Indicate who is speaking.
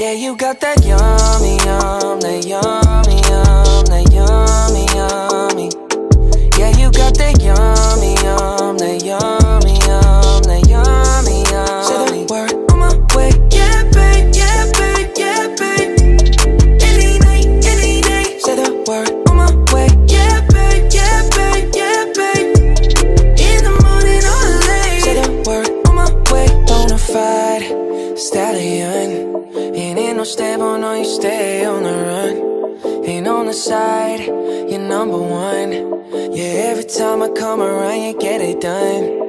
Speaker 1: you got that yummy, yum, that yummy, yum, that yummy, yummy. Yeah, you got that yummy, yum, that yummy, yum, that yummy, yummy. Say the word on my way, yeah, babe, yeah, babe, yeah, babe. Any night, any day. Say the word on my way, yeah, babe, yeah, babe, yeah, babe. In the morning or late. Say the word on my way. Bonafide stallion. No stable, no, you stay on the run. Ain't on the side, you're number one. Yeah, every time I come around, you get it done.